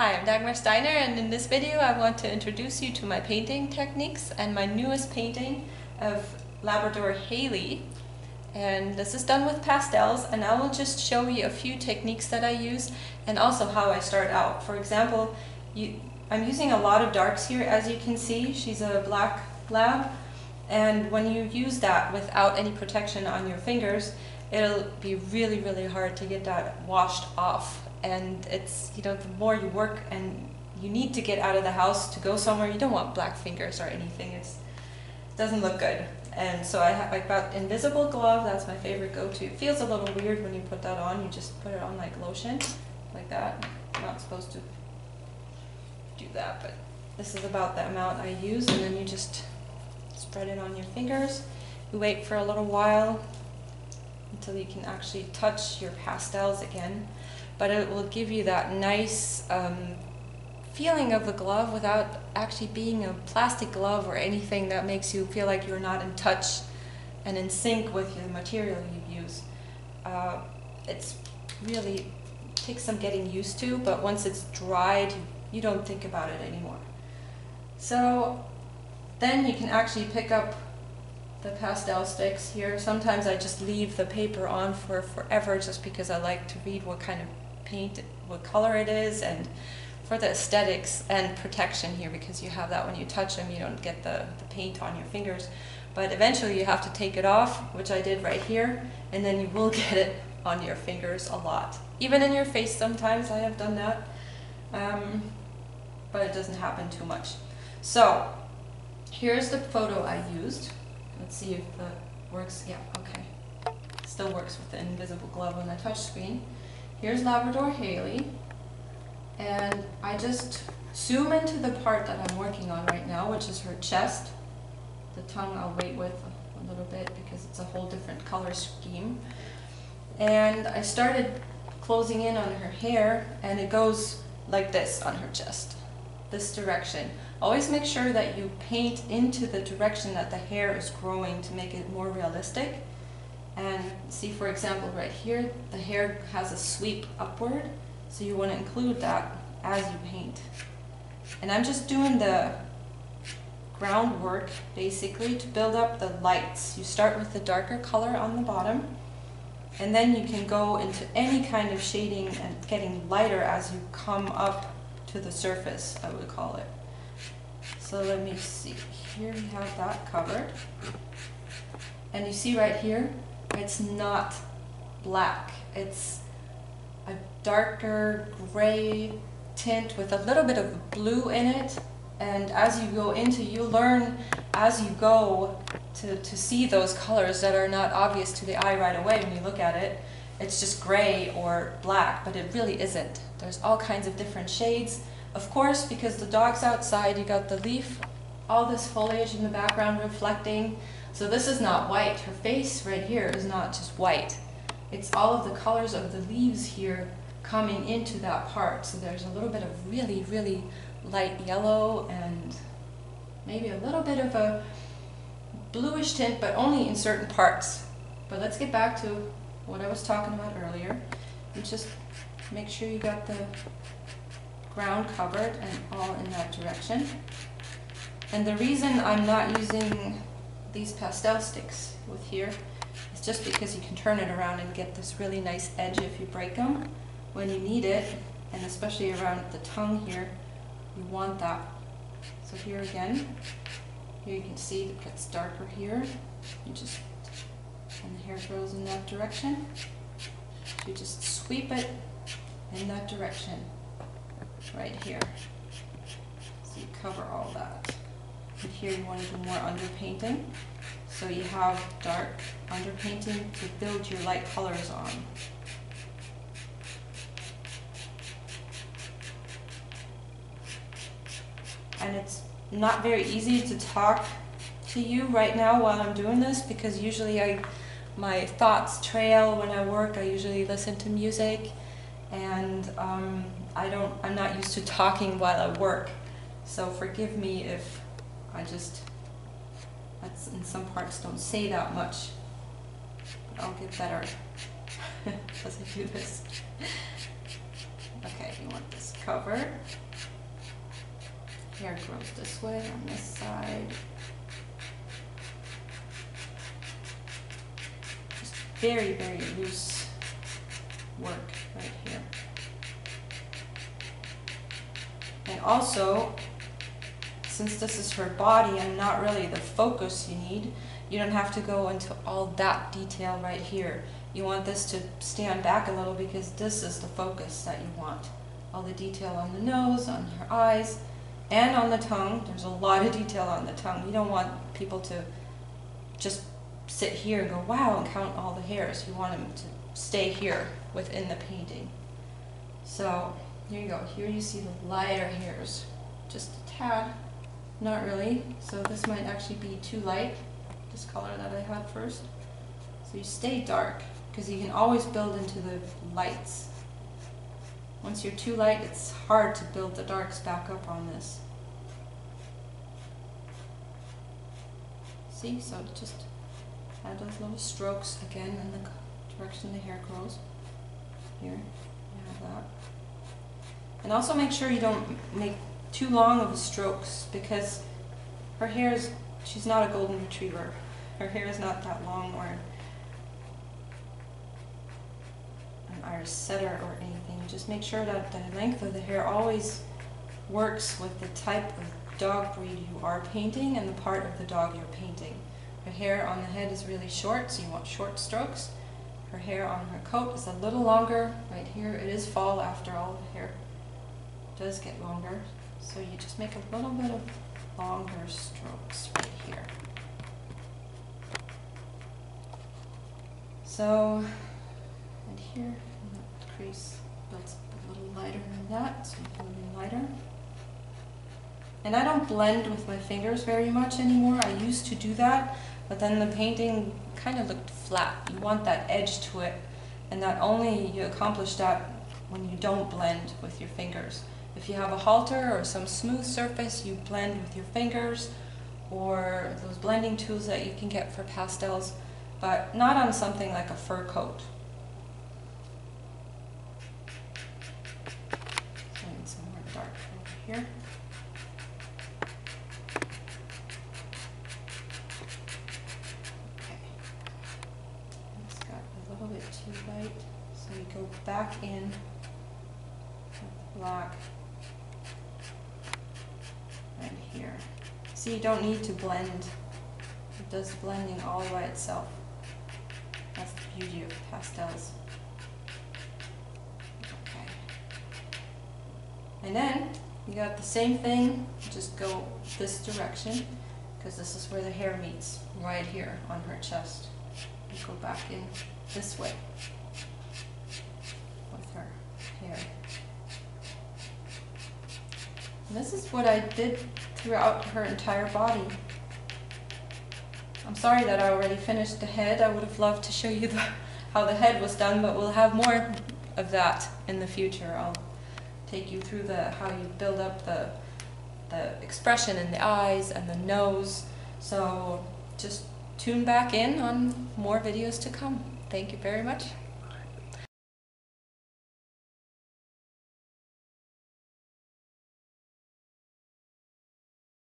Hi, I'm Dagmar Steiner and in this video I want to introduce you to my painting techniques and my newest painting of Labrador Hailey. And this is done with pastels and I will just show you a few techniques that I use and also how I start out. For example, you, I'm using a lot of darks here as you can see. She's a black lab and when you use that without any protection on your fingers, it'll be really, really hard to get that washed off and it's you know the more you work and you need to get out of the house to go somewhere you don't want black fingers or anything. It's, it doesn't look good. And so I, have, I got invisible glove. That's my favorite go-to. It feels a little weird when you put that on. You just put it on like lotion like that. I'm not supposed to do that but this is about the amount I use. And then you just spread it on your fingers. You wait for a little while until you can actually touch your pastels again but it will give you that nice um, feeling of the glove without actually being a plastic glove or anything that makes you feel like you're not in touch and in sync with the material you use. Uh, it's really takes some getting used to, but once it's dried, you don't think about it anymore. So then you can actually pick up the pastel sticks here. Sometimes I just leave the paper on for forever just because I like to read what kind of paint, what color it is, and for the aesthetics and protection here because you have that when you touch them, you don't get the, the paint on your fingers. But eventually you have to take it off, which I did right here, and then you will get it on your fingers a lot. Even in your face sometimes I have done that, um, but it doesn't happen too much. So here's the photo I used. Let's see if that works. Yeah, okay. Still works with the invisible glove on the touch screen. Here's Labrador Hailey. And I just zoom into the part that I'm working on right now, which is her chest. The tongue I'll wait with a little bit because it's a whole different color scheme. And I started closing in on her hair and it goes like this on her chest, this direction. Always make sure that you paint into the direction that the hair is growing to make it more realistic. And see, for example, right here, the hair has a sweep upward, so you want to include that as you paint. And I'm just doing the groundwork, basically, to build up the lights. You start with the darker color on the bottom, and then you can go into any kind of shading and getting lighter as you come up to the surface, I would call it. So let me see, here we have that covered. And you see right here, it's not black. It's a darker gray tint with a little bit of blue in it. And as you go into, you learn as you go to, to see those colors that are not obvious to the eye right away when you look at it. It's just gray or black, but it really isn't. There's all kinds of different shades. Of course, because the dog's outside, you got the leaf, all this foliage in the background reflecting. So this is not white. Her face right here is not just white. It's all of the colors of the leaves here coming into that part. So there's a little bit of really, really light yellow and maybe a little bit of a bluish tint, but only in certain parts. But let's get back to what I was talking about earlier. And just make sure you got the ground covered and all in that direction. And the reason I'm not using these pastel sticks with here is just because you can turn it around and get this really nice edge if you break them when you need it and especially around the tongue here you want that. So here again here you can see it gets darker here. You just and the hair grows in that direction. You just sweep it in that direction right here. So you cover all that and here you want to do more underpainting. So you have dark underpainting to build your light colors on. And it's not very easy to talk to you right now while I'm doing this because usually I my thoughts trail when I work. I usually listen to music and um, I don't, I'm not used to talking while I work. So forgive me if I just, that's in some parts don't say that much. But I'll get better as I do this. Okay, you want this covered. Hair grows this way on this side. Just very, very loose work right here. And also, since this is her body and not really the focus you need, you don't have to go into all that detail right here. You want this to stand back a little because this is the focus that you want. All the detail on the nose, on her eyes, and on the tongue. There's a lot of detail on the tongue. You don't want people to just sit here and go, wow, and count all the hairs. You want them to stay here within the painting. So here you go. Here you see the lighter hairs, just a tad. Not really. So this might actually be too light, this color that I had first. So you stay dark because you can always build into the lights. Once you're too light, it's hard to build the darks back up on this. See, so just add those little strokes again in the direction the hair grows. Here, you have that. And also make sure you don't make too long of strokes because her hair is, she's not a golden retriever. Her hair is not that long or an Irish setter or anything. Just make sure that the length of the hair always works with the type of dog breed you are painting and the part of the dog you're painting. Her hair on the head is really short, so you want short strokes. Her hair on her coat is a little longer. Right here, it is fall after all, the hair does get longer. So you just make a little bit of longer strokes right here. So, and here, and that crease builds a little lighter than that, so a little lighter. And I don't blend with my fingers very much anymore. I used to do that, but then the painting kind of looked flat. You want that edge to it, and that only you accomplish that when you don't blend with your fingers. If you have a halter or some smooth surface, you blend with your fingers or those blending tools that you can get for pastels, but not on something like a fur coat. So some more dark over here. Okay. It's got a little bit too light, so you go back in with black right here. See, you don't need to blend. It does blending all by itself. That's the beauty of pastels. Okay. And then you got the same thing, just go this direction, because this is where the hair meets, right here on her chest. You go back in this way with her hair. And this is what I did throughout her entire body. I'm sorry that I already finished the head. I would have loved to show you the, how the head was done, but we'll have more of that in the future. I'll take you through the how you build up the the expression in the eyes and the nose. So just tune back in on more videos to come. Thank you very much.